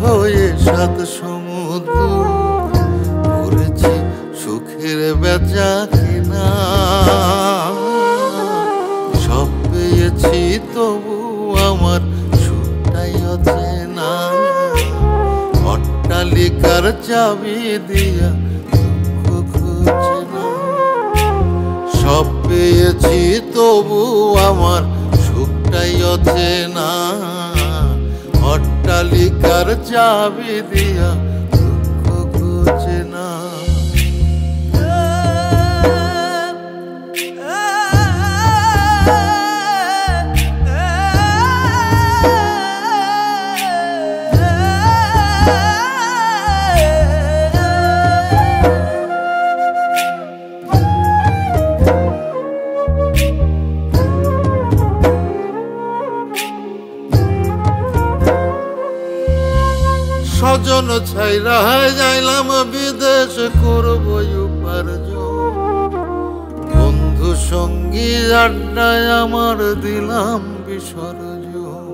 হয়ে সাত সমুদ্র করেছি সুখের বেচা কিনা। সব পেয়েছি তবু আমার সুখটাই না অট্টালিকার চাবি দিয়া সব পেয়েছি তবু আমার সুখটাই আছে না অট্টালিকার চাবি দিয়া দুঃখ খুঁজে না স্বজন ছাইরা যাইলাম, বিদেশ করব বন্ধু সঙ্গী আড্ডায় আমার দিলাম বিসর্জন।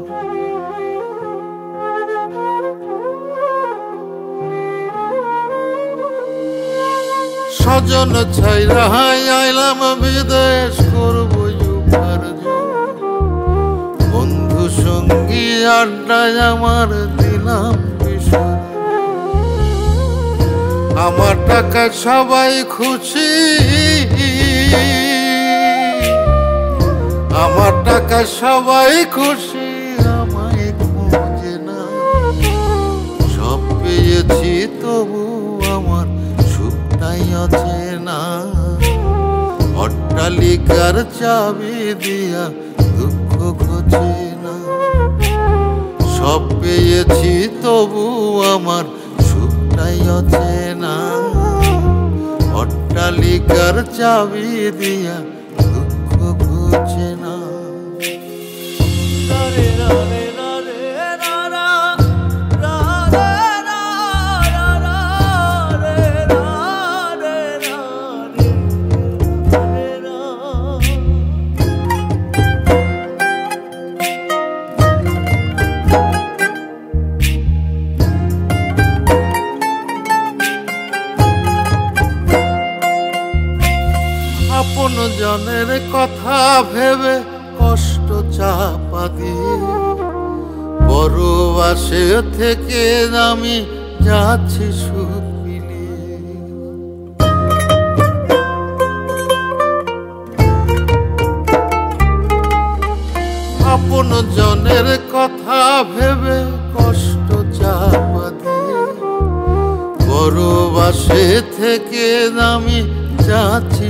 স্বজন ছাইরা আইলাম বিদেশ করব বন্ধু সঙ্গী আড্ডায় আমার দিলাম আমার টাকা সবাই খুশি। আমার টাকা সবাই খুশি, আমায় খুঁজে না। সব পেয়েছি তবু আমার সুখটাই আছে না। অট্টালিকার চাবি দিয়া দুঃখ খোঁজে না। সব পেয়েছি তবু আমার সুখটাই আছে না অট্টালিকার চাবি দিয়া দুঃখ খুঁজে না জনের কথা ভেবে কষ্ট চাপা দিয়ে। বড় বাসে থেকে আমি যাচ্ছি আপন জনের কথা ভেবে কষ্ট চাপা দিয়ে। বড় বাসে থেকে আমি যাচ্ছি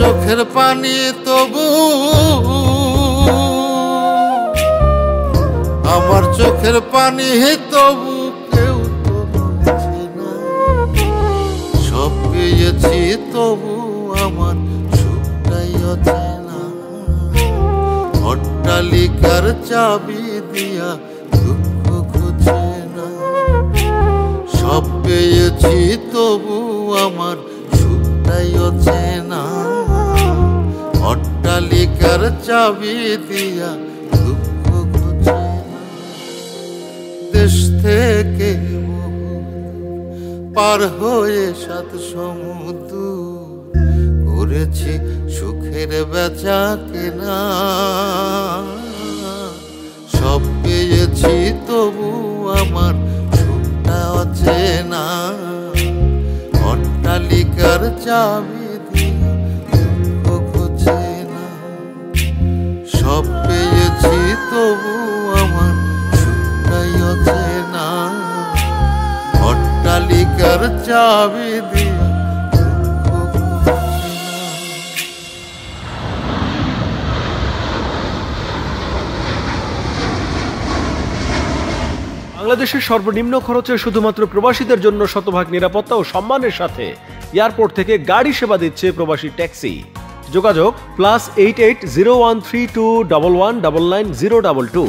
চোখের পানি তবু আমার চোখের পানি তবু কেউ সব পেয়েছি তবু আমার সুখটাই না অট্টালিকার চাবি দিয়া দুঃখ খুঁজে না। সব পেয়েছি তবু আমার সুখটাই আছে অট্টালিকার চাবি দিয়া দুঃখ না দেশ থেকে পার হয়ে সাত সমুদ্র করেছি সুখের বেচা কেনা। সব পেয়েছি তবু আমার সুখটা আছে না অট্টালিকার চাবি অট্টালিকার চাবি দিয়ে বাংলাদেশের সর্বনিম্ন খরচে শুধুমাত্র প্রবাসীদের জন্য শতভাগ নিরাপত্তা ও সম্মানের সাথে এয়ারপোর্ট থেকে গাড়ি সেবা দিচ্ছে প্রবাসী ট্যাক্সি। যোগাযোগ plus eight eight zero one three two double one double nine zero double two